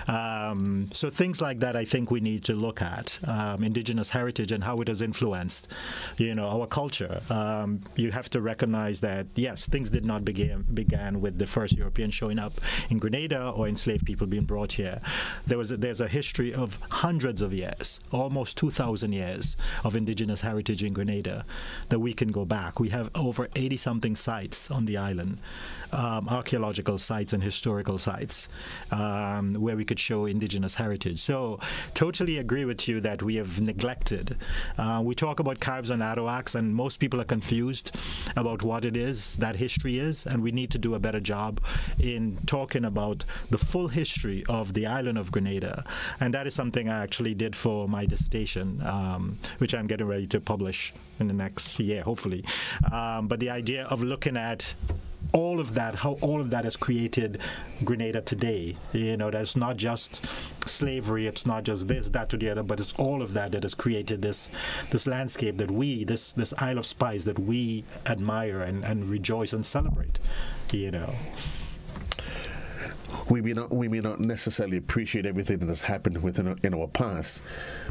Um, so things like that, I think we need to look at um, indigenous heritage and how it has influenced, you know, our culture. Um, you have to recognize that yes, things did not begin began with the first Europeans showing up in Grenada or enslaved people being brought here. There was a, there's a history of hundreds of years, almost 2,000 years, of indigenous heritage in Grenada, that we can go back. We have over 80 something sites on the island, um, archaeological sites and historical sites, um, where we could show indigenous heritage. So, totally agree with you that we have neglected. Uh, we talk about Caribs and Arawaks, and most people are confused about what it is that history is, and we need to do a better job in talking about the full history of the island of Grenada. And that is something I actually did for my dissertation, um, which I'm getting ready to publish in the next year, hopefully. Um, but the idea of looking at all of that, how all of that has created Grenada today. You know, that's not just slavery, it's not just this, that, or the other, but it's all of that that has created this this landscape that we, this this Isle of Spice that we admire and, and rejoice and celebrate. You know we may not we may not necessarily appreciate everything that has happened within our, in our past,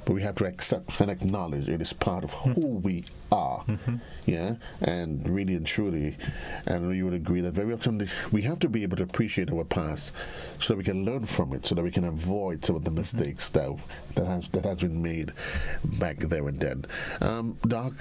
but we have to accept and acknowledge it is part of who mm-hmm. we are. Mm-hmm. Yeah, and really and truly, and you would agree that very often we have to be able to appreciate our past so that we can learn from it, so that we can avoid some of the mm-hmm. mistakes that that has that has been made back there and then. Um, Doc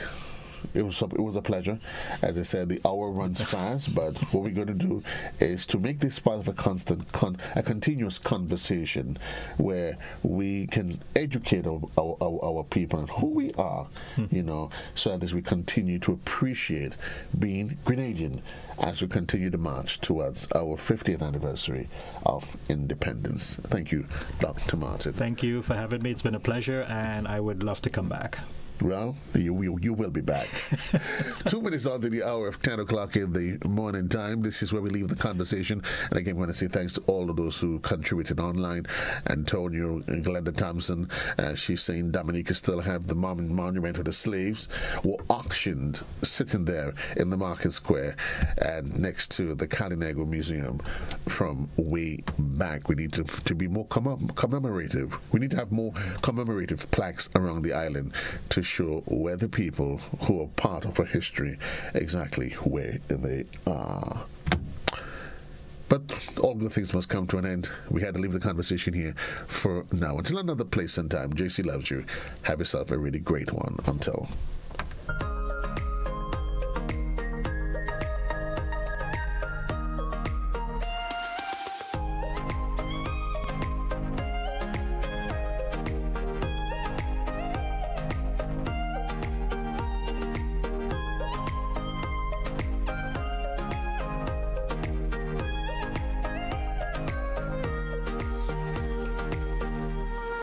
it was a, it was a pleasure. As I said, the hour runs fast, but what we're going to do is to make this part of a constant, con, a continuous conversation where we can educate our, our, our, people on who we are, mm-hmm. you know, so that as we continue to appreciate being Grenadian as we continue to march towards our 50th anniversary of independence. Thank you, Dr. Martin. Thank you for having me. It's been a pleasure, and I would love to come back. Well, you, you, you will be back. Two minutes on to the hour of 10 o'clock in the morning time. This is where we leave the conversation. And again, I want to say thanks to all of those who contributed online. Antonio and Glenda Thompson, uh, she's saying Dominica still have the monument of the slaves were auctioned sitting there in the market square and next to the Kalinago Museum from way back. We need to, to be more commem- commemorative. We need to have more commemorative plaques around the island to show where the people who are part of a history exactly where they are. But all good things must come to an end. We had to leave the conversation here for now. Until another place and time, JC loves you. Have yourself a really great one. Until.